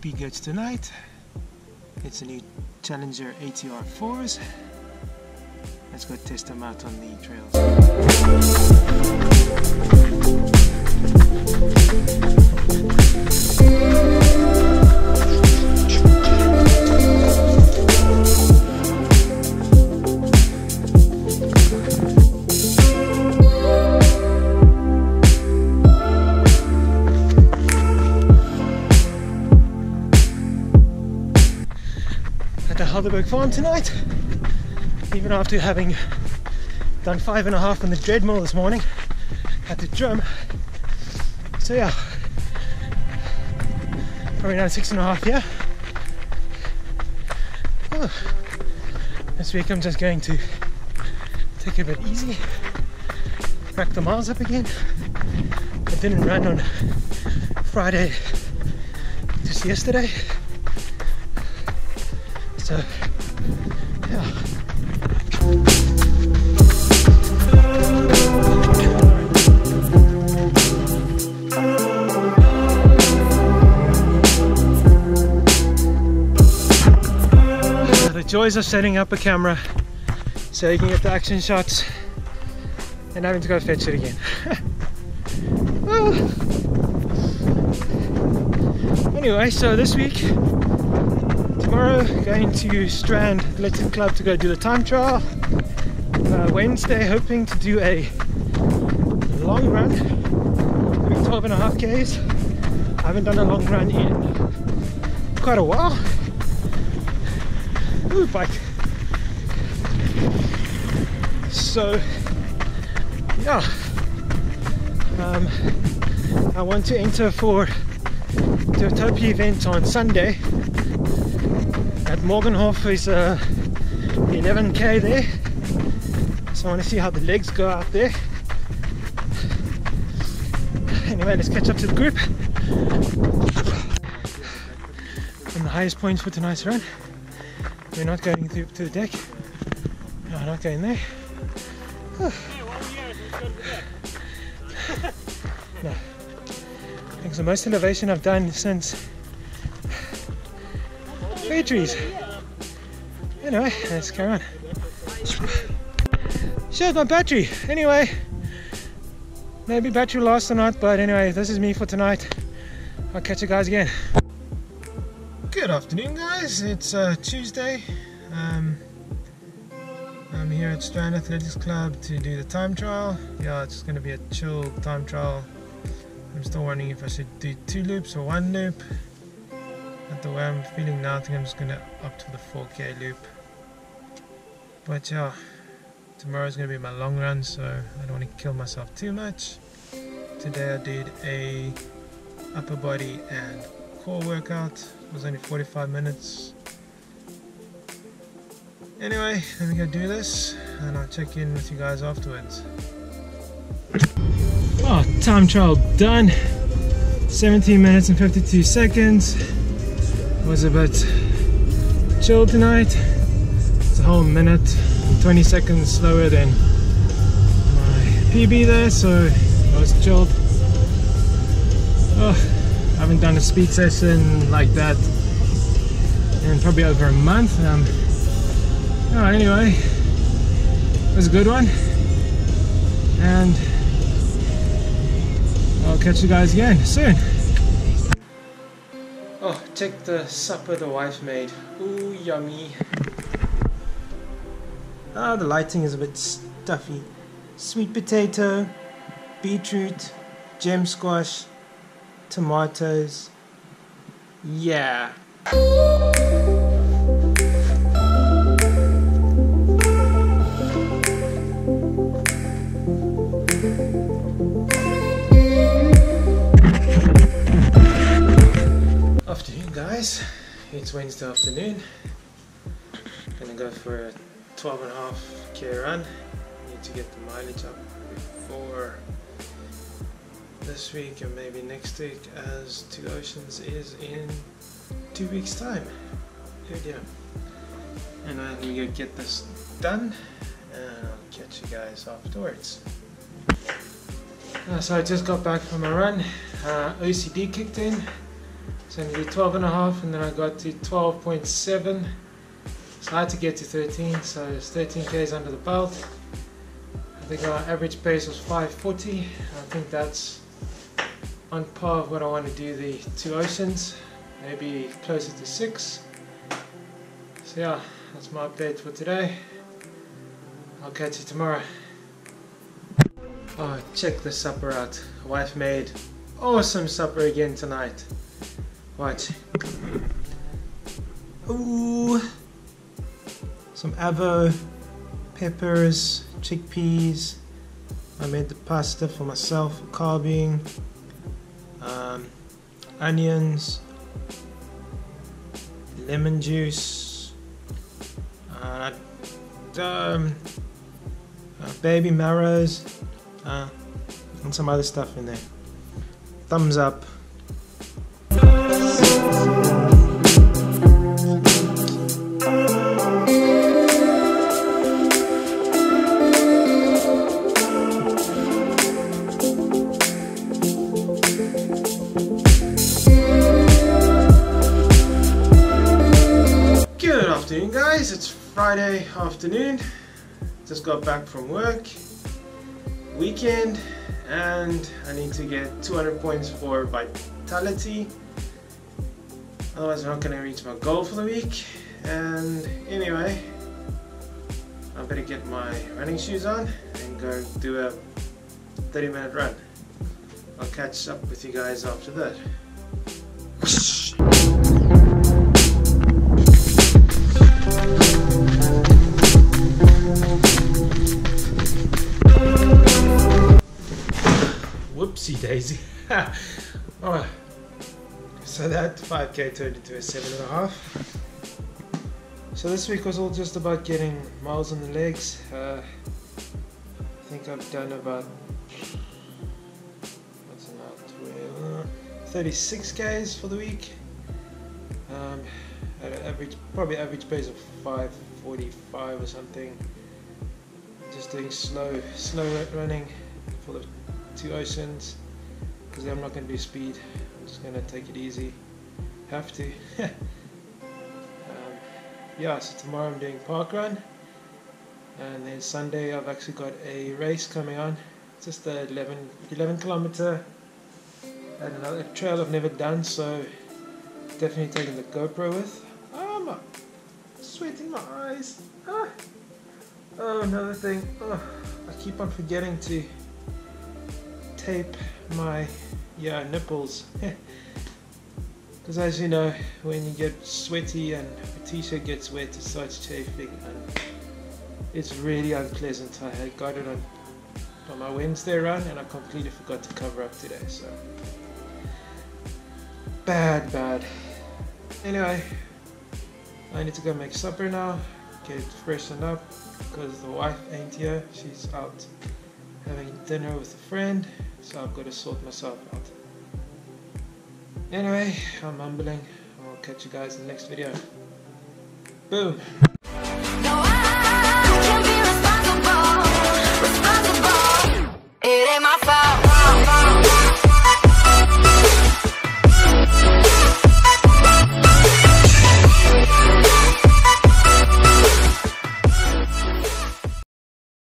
Speedgoats tonight. It's a new Challenger ATR 4s. Let's go test them out on the trails. Helderberg Farm tonight. Even after having done five and a half on the treadmill this morning at the drum. So yeah, probably now six and a half, yeah. Oh. This week I'm just going to take it a bit easy, rack the miles up again. I didn't run on Friday just yesterday. So, joys of setting up a camera so you can get the action shots and having to go fetch it again. anyway, so this week tomorrow going to Strand Athletic Club to go do the time trial. Uh, Wednesday hoping to do a long run, doing 12 and a half Ks. I haven't done a long run in quite a while. Ooh, bike. So, yeah. Um, I want to enter for the Utopia event on Sunday at Morgenhof is uh, 11k there. So I want to see how the legs go out there. Anyway let's catch up to the group. And the highest points for tonight's run. We're not going through to the deck. No not going there. No. I think the most elevation I've done since trees. Anyway, let's carry on. Show's my battery. Anyway, maybe battery lost or not, but anyway, this is me for tonight. I'll catch you guys again. Good afternoon, guys. It's uh, Tuesday. Um, I'm here at Strand Athletics Club to do the time trial. Yeah, it's going to be a chill time trial. I'm still wondering if I should do two loops or one loop the way I'm feeling now, I think I'm just gonna opt for the 4k loop. But yeah, tomorrow's gonna be my long run, so I don't want to kill myself too much. Today I did a upper body and core workout. It was only 45 minutes. Anyway, let me go do this, and I'll check in with you guys afterwards. Oh, time trial done. 17 minutes and 52 seconds was a bit chill tonight. It's a whole minute and 20 seconds slower than my PB there, so I was chilled. Oh, I haven't done a speed session like that in probably over a month. Um, oh, anyway, it was a good one. And I'll catch you guys again soon. Oh, check the supper the wife made. Ooh, yummy. Ah, the lighting is a bit stuffy. Sweet potato, beetroot, gem squash, tomatoes. Yeah. It's Wednesday afternoon. Gonna go for a 12 and a half k run. Need to get the mileage up before this week and maybe next week as Two Oceans is in two weeks time. Oh and then we go get this done and I'll catch you guys afterwards. Uh, so I just got back from a run. Uh, OCD kicked in So I did 12 and a half and then I got to 12.7. So I had to get to 13, so it's 13 k's under the belt. I think our average pace was 540. I think that's on par with what I want to do the two oceans, maybe closer to six. So yeah, that's my update for today. I'll catch you tomorrow. Oh, check the supper out. Wife made awesome supper again tonight. Watch. Ooh. Some avo, peppers, chickpeas. I made the pasta for myself, carving, um, onions, lemon juice, uh, um, uh, baby marrows, uh, and some other stuff in there. Thumbs up. Guys, it's Friday afternoon. Just got back from work. Weekend and I need to get 200 points for vitality. Otherwise I'm not gonna reach my goal for the week. And anyway, I better get my running shoes on and go do a 30 minute run. I'll catch up with you guys after that. Whoopsie daisy. oh, so that 5k turned into a seven and a half. So this week was all just about getting miles on the legs. Uh, I think I've done about what's 12, 36 k's for the week. Um, at an average, probably average pace of 5:45 or something. Just doing slow, slow running for the two oceans because I'm not going to do speed. I'm just going to take it easy. Have to. um, yeah, so tomorrow I'm doing park run, and then Sunday I've actually got a race coming on. Just a 11, 11 kilometer and another trail I've never done, so definitely taking the GoPro with. Oh, my sweating my eyes. Ah. Oh, another thing. Oh, I keep on forgetting to tape my yeah nipples. Because as you know when you get sweaty and a t-shirt gets wet it starts chafing it's really unpleasant. I got it on, on my Wednesday run and I completely forgot to cover up today so. Bad bad. Anyway I need to go make supper now get freshened up because the wife ain't here. She's out having dinner with a friend so I've got to sort myself out. Anyway, I'm mumbling. I'll catch you guys in the next video. Boom!